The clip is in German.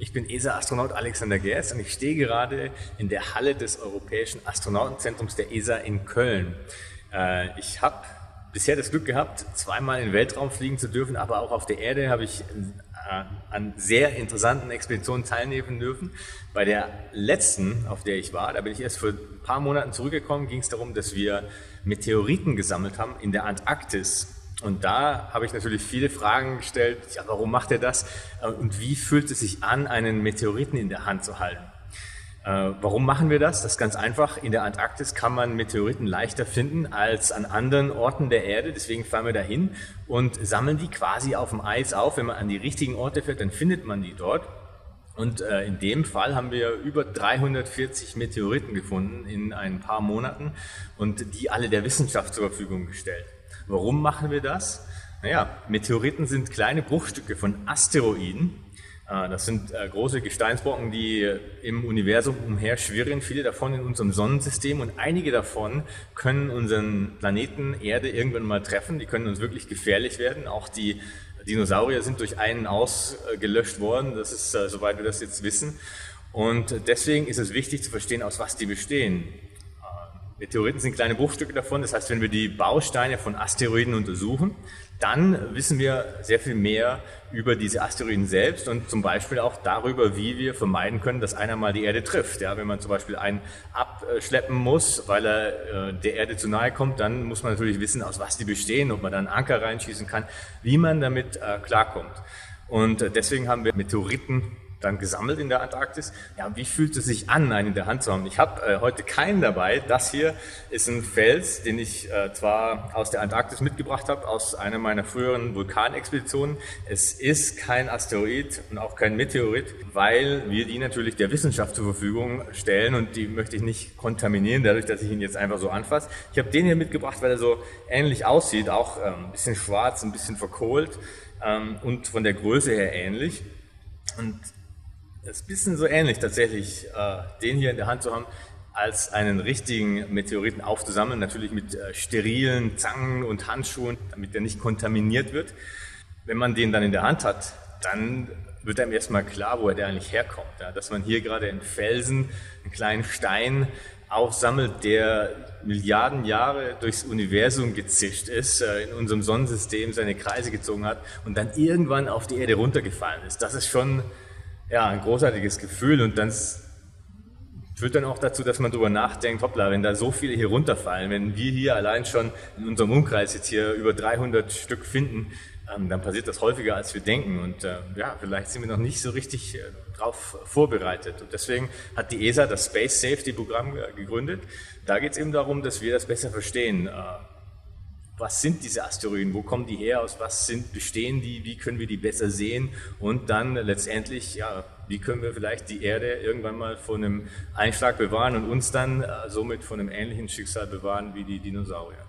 Ich bin ESA-Astronaut Alexander Gerst und ich stehe gerade in der Halle des Europäischen Astronautenzentrums der ESA in Köln. Äh, ich habe bisher das Glück gehabt, zweimal in den Weltraum fliegen zu dürfen, aber auch auf der Erde habe ich äh, an sehr interessanten Expeditionen teilnehmen dürfen. Bei der letzten, auf der ich war, da bin ich erst vor ein paar Monaten zurückgekommen, ging es darum, dass wir Meteoriten gesammelt haben in der Antarktis. Und da habe ich natürlich viele Fragen gestellt. Ja, warum macht er das? Äh, und wie fühlt es sich an, einen Meteoriten in der Hand zu halten? Äh, warum machen wir das? Das ist ganz einfach. In der Antarktis kann man Meteoriten leichter finden als an anderen Orten der Erde. Deswegen fahren wir dahin und sammeln die quasi auf dem Eis auf. Wenn man an die richtigen Orte fährt, dann findet man die dort. Und äh, in dem Fall haben wir über 340 Meteoriten gefunden in ein paar Monaten und die alle der Wissenschaft zur Verfügung gestellt. Warum machen wir das? Naja, Meteoriten sind kleine Bruchstücke von Asteroiden. Äh, das sind äh, große Gesteinsbrocken, die im Universum umherschwirren, viele davon in unserem Sonnensystem und einige davon können unseren Planeten Erde irgendwann mal treffen. Die können uns wirklich gefährlich werden. Auch die Dinosaurier sind durch einen ausgelöscht worden. Das ist, äh, soweit wir das jetzt wissen. Und deswegen ist es wichtig zu verstehen, aus was die bestehen. Meteoriten sind kleine Bruchstücke davon. Das heißt, wenn wir die Bausteine von Asteroiden untersuchen, dann wissen wir sehr viel mehr über diese Asteroiden selbst und zum Beispiel auch darüber, wie wir vermeiden können, dass einer mal die Erde trifft. Ja, wenn man zum Beispiel einen abschleppen muss, weil er äh, der Erde zu nahe kommt, dann muss man natürlich wissen, aus was die bestehen, ob man da einen Anker reinschießen kann, wie man damit äh, klarkommt. Und äh, deswegen haben wir Meteoriten dann gesammelt in der Antarktis. Ja, wie fühlt es sich an, einen in der Hand zu haben? Ich habe äh, heute keinen dabei. Das hier ist ein Fels, den ich äh, zwar aus der Antarktis mitgebracht habe, aus einer meiner früheren Vulkanexpeditionen. Es ist kein Asteroid und auch kein Meteorit, weil wir die natürlich der Wissenschaft zur Verfügung stellen und die möchte ich nicht kontaminieren, dadurch, dass ich ihn jetzt einfach so anfasse. Ich habe den hier mitgebracht, weil er so ähnlich aussieht, auch ähm, ein bisschen schwarz, ein bisschen verkohlt ähm, und von der Größe her ähnlich. Und ist ein bisschen so ähnlich tatsächlich, äh, den hier in der Hand zu haben, als einen richtigen Meteoriten aufzusammeln, natürlich mit äh, sterilen Zangen und Handschuhen, damit er nicht kontaminiert wird. Wenn man den dann in der Hand hat, dann wird einem erstmal klar, woher der eigentlich herkommt. Ja? Dass man hier gerade einen Felsen, einen kleinen Stein aufsammelt, der Milliarden Jahre durchs Universum gezischt ist, äh, in unserem Sonnensystem seine Kreise gezogen hat und dann irgendwann auf die Erde runtergefallen ist. Das ist schon ja, ein großartiges Gefühl und das führt dann auch dazu, dass man darüber nachdenkt, hoppla, wenn da so viele hier runterfallen, wenn wir hier allein schon in unserem Umkreis jetzt hier über 300 Stück finden, ähm, dann passiert das häufiger, als wir denken. Und äh, ja, vielleicht sind wir noch nicht so richtig äh, darauf vorbereitet. Und deswegen hat die ESA das Space Safety Programm gegründet. Da geht es eben darum, dass wir das besser verstehen. Was sind diese Asteroiden, wo kommen die her, aus was sind, bestehen die, wie können wir die besser sehen? Und dann letztendlich, ja, wie können wir vielleicht die Erde irgendwann mal von einem Einschlag bewahren und uns dann äh, somit von einem ähnlichen Schicksal bewahren wie die Dinosaurier.